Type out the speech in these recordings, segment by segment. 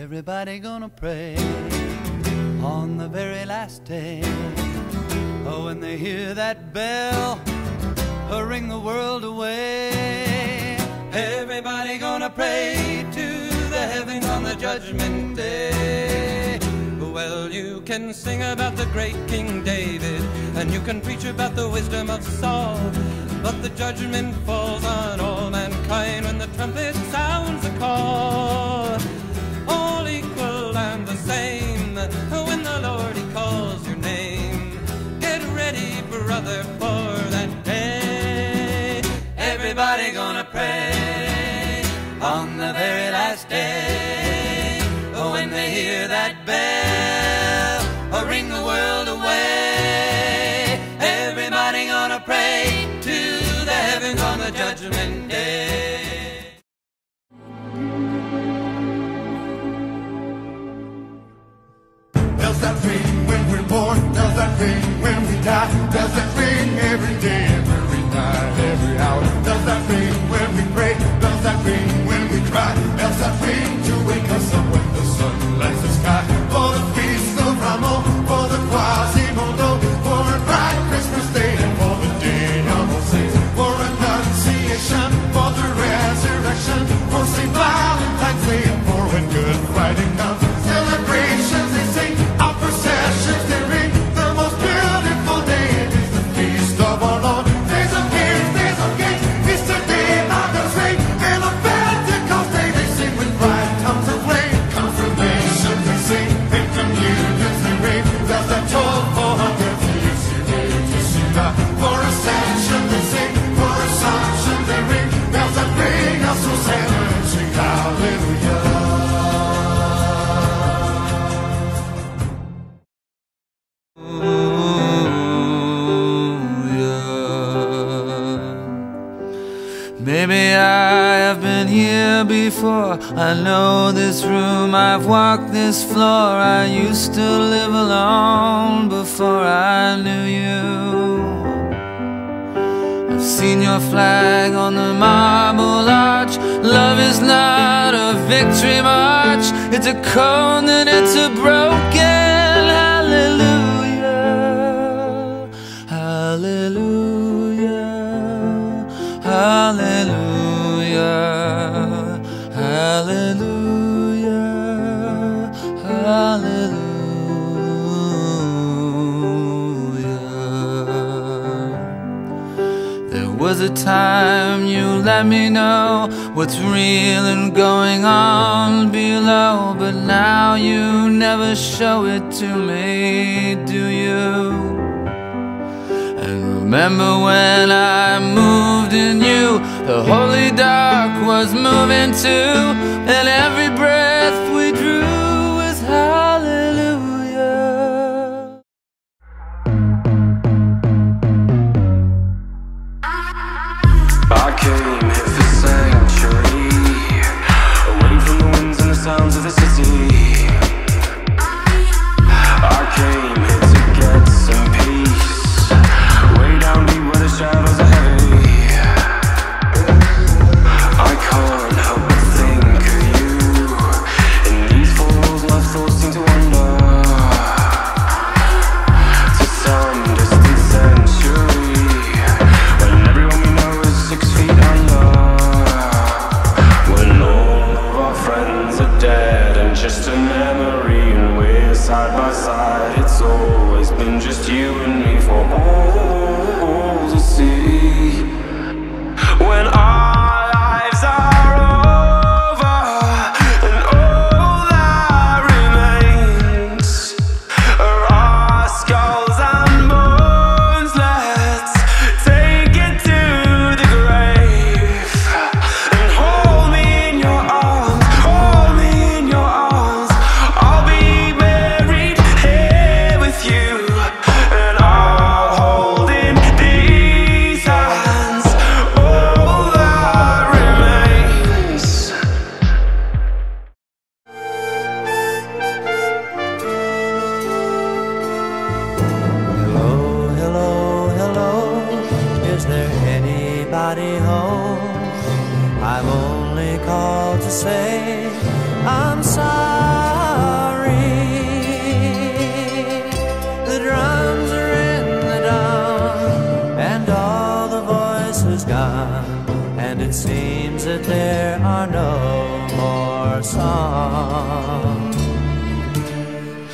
Everybody gonna pray on the very last day. Oh, when they hear that bell, ring the world away. Everybody gonna pray to the heavens on the judgment day. Well, you can sing about the great King David, and you can preach about the wisdom of Saul, but the judgment falls on all mankind when the trumpet that ring when we're born? Does that ring? I know this room, I've walked this floor. I used to live alone before I knew you. I've seen your flag on the marble arch. Love is not a victory march. It's a cone and it's a broken was a time you let me know What's real and going on below But now you never show it to me, do you? And remember when I moved in you The holy dark was moving too And every breath to you. always been just you and me. home. I've only called to say I'm sorry. The drums are in the dark and all the voices gone, and it seems that there are no more songs.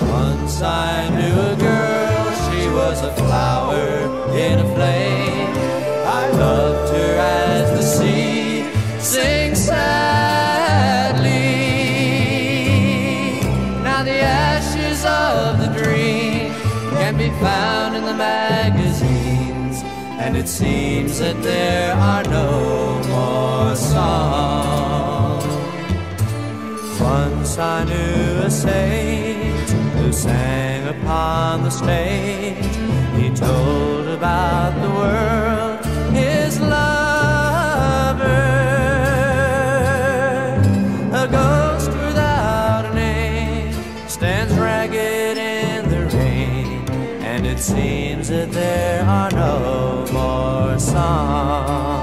Once I knew a girl, she was a flower in a flame. I loved the ashes of the dream can be found in the magazines, and it seems that there are no more songs. Once I knew a sage who sang upon the stage. He told about the world, seems that there are no more songs.